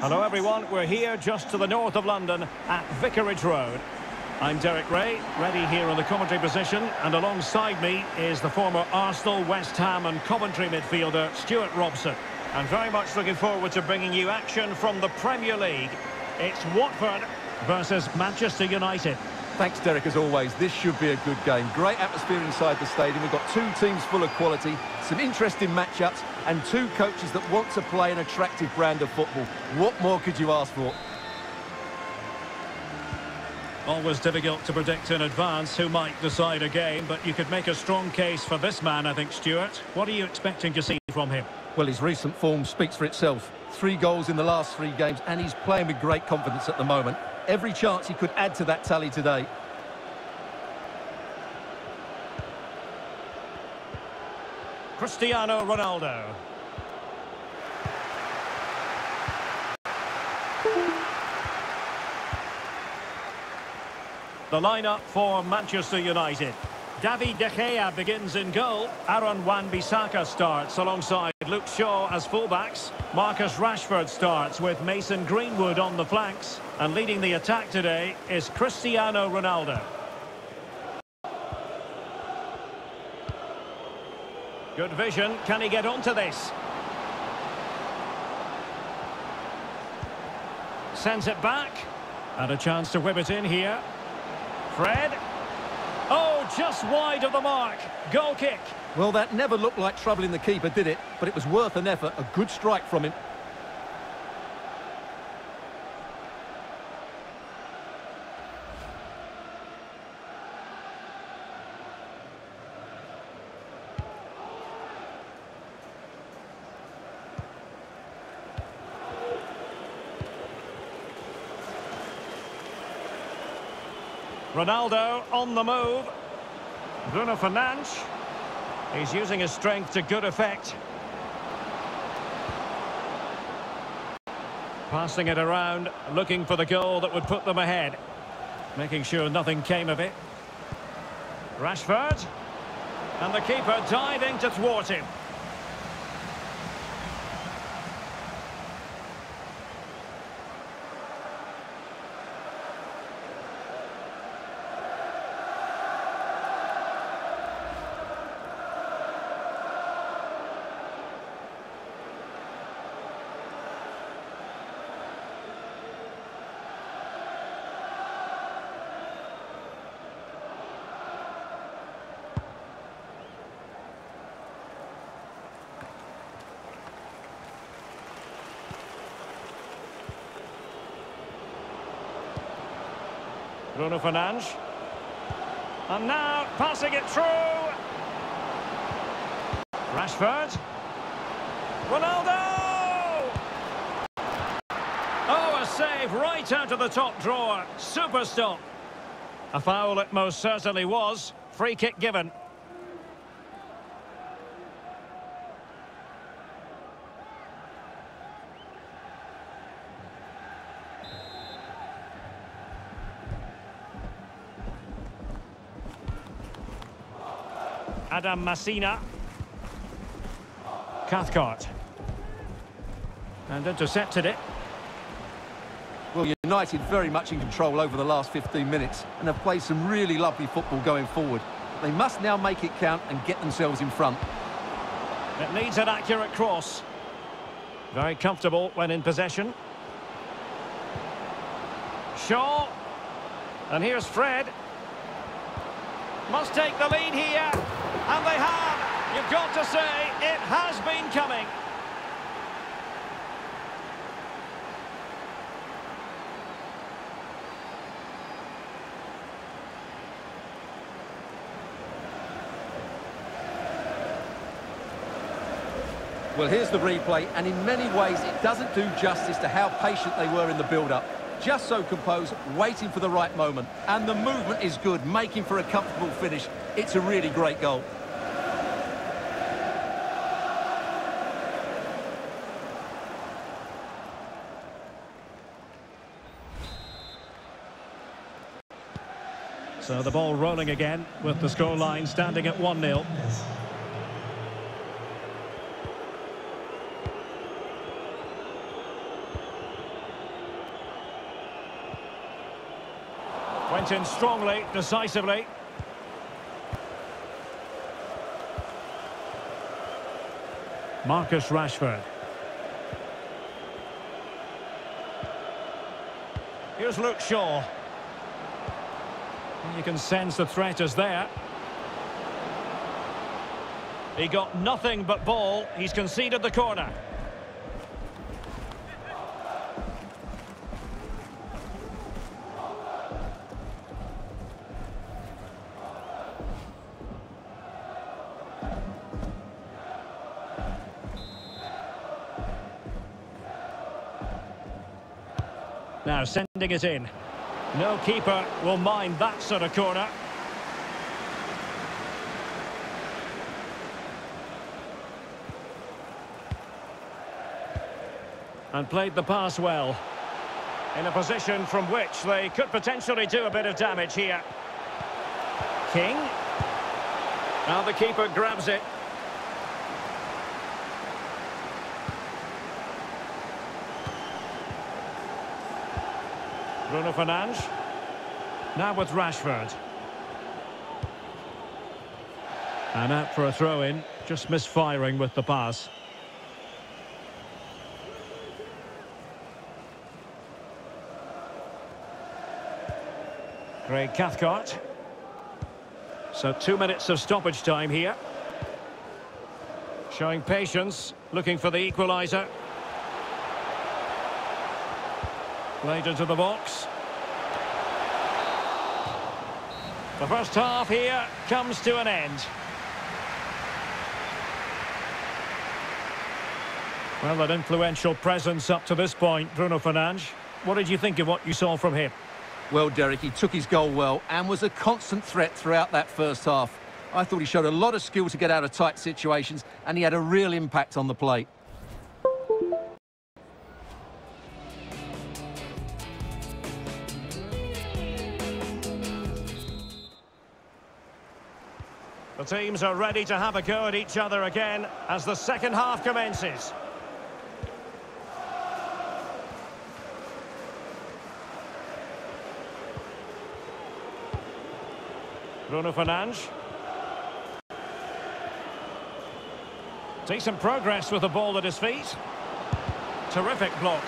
Hello everyone, we're here just to the north of London at Vicarage Road. I'm Derek Rae, ready here in the commentary position, and alongside me is the former Arsenal, West Ham and Coventry midfielder Stewart Robson. And very much looking forward to bringing you action from the Premier League. It's Watford versus Manchester United. Thanks, Derek, as always. This should be a good game. Great atmosphere inside the stadium. We've got two teams full of quality, some interesting matchups, and two coaches that want to play an attractive brand of football. What more could you ask for? Always difficult to predict in advance who might decide a game, but you could make a strong case for this man, I think, Stewart. What are you expecting to see from him? Well, his recent form speaks for itself. Three goals in the last three games, and he's playing with great confidence at the moment every chance he could add to that tally today. Cristiano Ronaldo. The lineup for Manchester United. David De Gea begins in goal. Aaron Wan-Bissaka starts alongside Luke Shaw as fullbacks. Marcus Rashford starts with Mason Greenwood on the flanks. And leading the attack today is Cristiano Ronaldo. Good vision. Can he get onto this? Sends it back. And a chance to whip it in here. Fred. Just wide of the mark. Goal kick. Well, that never looked like troubling the keeper, did it? But it was worth an effort. A good strike from him. Ronaldo on the move. Bruno Fernandes. He's using his strength to good effect. Passing it around, looking for the goal that would put them ahead. Making sure nothing came of it. Rashford. And the keeper diving to thwart him. Bruno Fernandes. And now passing it through. Rashford. Ronaldo! Oh, a save right out of the top drawer. Super stop. A foul it most certainly was. Free kick given. Adam Masina. Cathcart. And intercepted it. Well, United very much in control over the last 15 minutes and have played some really lovely football going forward. They must now make it count and get themselves in front. It needs an accurate cross. Very comfortable when in possession. Shaw. And here's Fred. Must take the lead here. And they have. You've got to say, it has been coming. Well, here's the replay, and in many ways it doesn't do justice to how patient they were in the build-up just so composed, waiting for the right moment. And the movement is good, making for a comfortable finish. It's a really great goal. So the ball rolling again with the scoreline standing at 1-0. Went in strongly, decisively. Marcus Rashford. Here's Luke Shaw. You can sense the threat is there. He got nothing but ball. He's conceded the corner. Now sending it in. No keeper will mind that sort of corner. And played the pass well. In a position from which they could potentially do a bit of damage here. King. Now the keeper grabs it. Bruno Fernandes. Now with Rashford. And out for a throw-in. Just misfiring with the pass. Craig Cathcart. So two minutes of stoppage time here. Showing patience, looking for the equaliser. Played into the box. The first half here comes to an end. Well, an influential presence up to this point, Bruno Fernandes. What did you think of what you saw from him? Well, Derek, he took his goal well and was a constant threat throughout that first half. I thought he showed a lot of skill to get out of tight situations and he had a real impact on the plate. Teams are ready to have a go at each other again as the second half commences. Bruno Fernandes. Decent progress with the ball at his feet. Terrific block.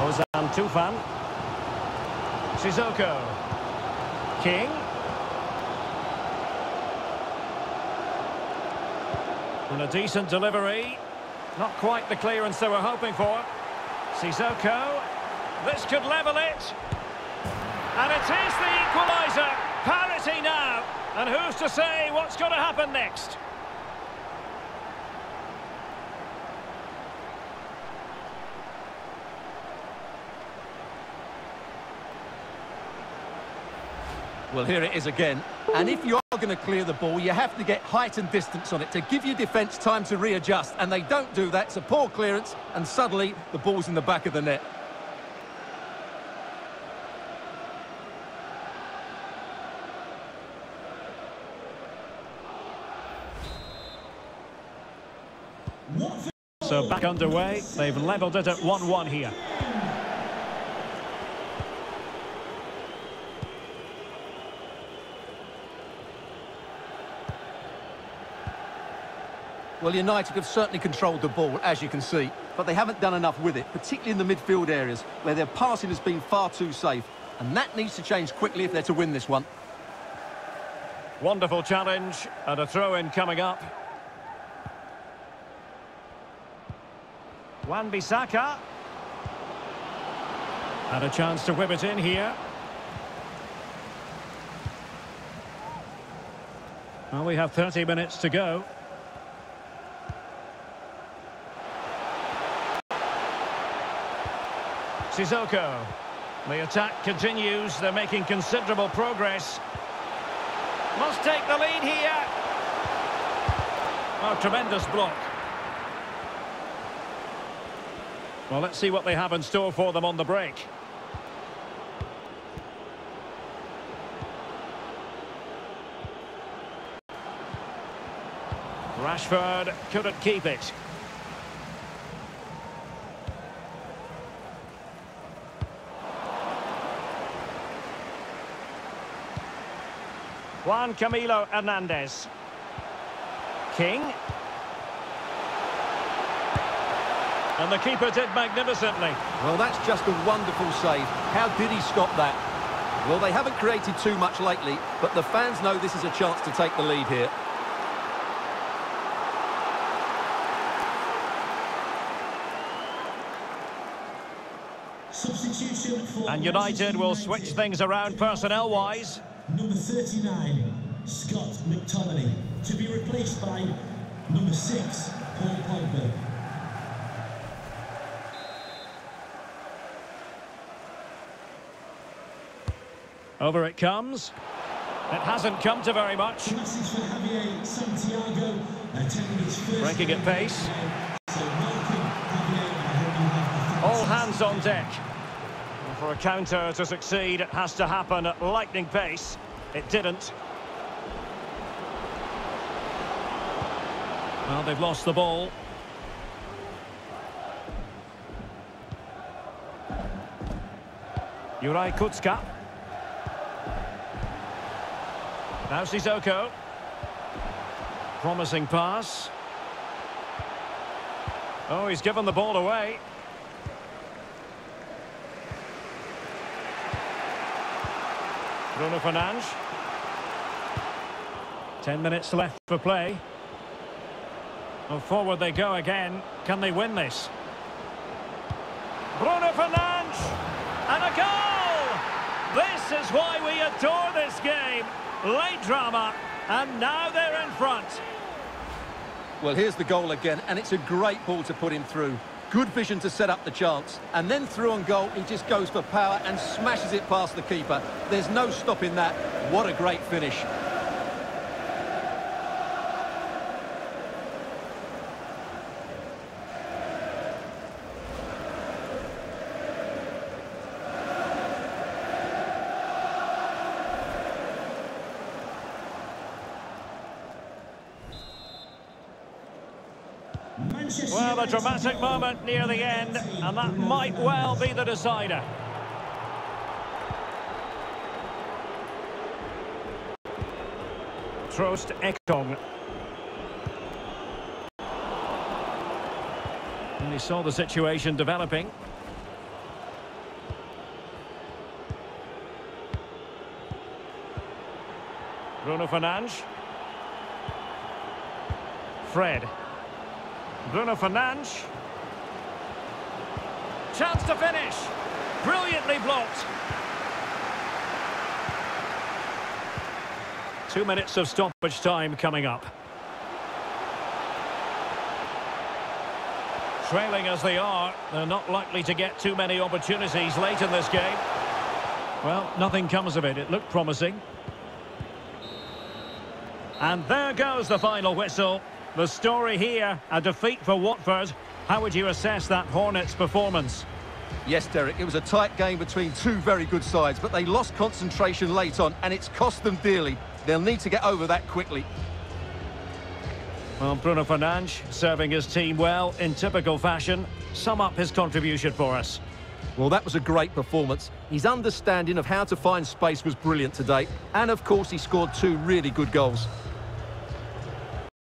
Ozan Tufan. Sissoko. King. And a decent delivery. Not quite the clearance they were hoping for. Sissoko. This could level it. And it is the equaliser. Parity now. And who's to say what's going to happen next? Well, here it is again. And if you are going to clear the ball, you have to get height and distance on it to give your defence time to readjust. And they don't do that. It's a poor clearance, and suddenly the ball's in the back of the net. So back underway. They've levelled it at 1-1 here. Well, United have certainly controlled the ball, as you can see, but they haven't done enough with it, particularly in the midfield areas, where their passing has been far too safe. And that needs to change quickly if they're to win this one. Wonderful challenge, and a throw-in coming up. Wan-Bissaka. And a chance to whip it in here. Well, we have 30 minutes to go. Sissoko. The attack continues. They're making considerable progress. Must take the lead here. Oh, tremendous block. Well, let's see what they have in store for them on the break. Rashford couldn't keep it. Juan Camilo Hernandez. King. And the keeper did magnificently. Well, that's just a wonderful save. How did he stop that? Well, they haven't created too much lately, but the fans know this is a chance to take the lead here. And United will switch things around personnel-wise. Number 39, Scott McTominay, to be replaced by number 6, Paul Pogba. Over it comes. It hasn't come to very much. Message for Javier Santiago, attending his first Breaking at pace. So welcome, Javier. I hope you have the All hands on deck. For a counter to succeed, it has to happen at lightning pace. It didn't. Well, they've lost the ball. Juraj Kucka. Now Sissoko. Promising pass. Oh, he's given the ball away. Bruno Fernandes. Ten minutes left for play. Well, forward they go again. Can they win this? Bruno Fernandes! And a goal! This is why we adore this game. Late drama, and now they're in front. Well, here's the goal again, and it's a great ball to put him through. Good vision to set up the chance. And then through on goal, he just goes for power and smashes it past the keeper. There's no stopping that. What a great finish. Well, a dramatic moment near the end, and that might well be the decider. Trost Ekong. And he saw the situation developing. Bruno Fernandes. Fred. Bruno Fernandes. Chance to finish. Brilliantly blocked. Two minutes of stoppage time coming up. Trailing as they are, they're not likely to get too many opportunities late in this game. Well, nothing comes of it. It looked promising. And there goes the final whistle. The story here, a defeat for Watford. How would you assess that Hornets performance? Yes, Derek, it was a tight game between two very good sides, but they lost concentration late on, and it's cost them dearly. They'll need to get over that quickly. Well, Bruno Fernandes serving his team well in typical fashion. Sum up his contribution for us. Well, that was a great performance. His understanding of how to find space was brilliant today. And, of course, he scored two really good goals.